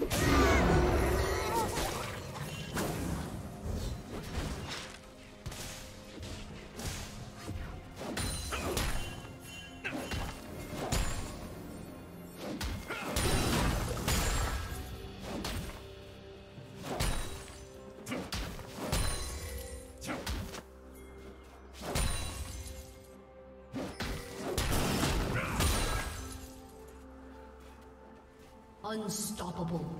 you Unstoppable.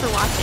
For watching.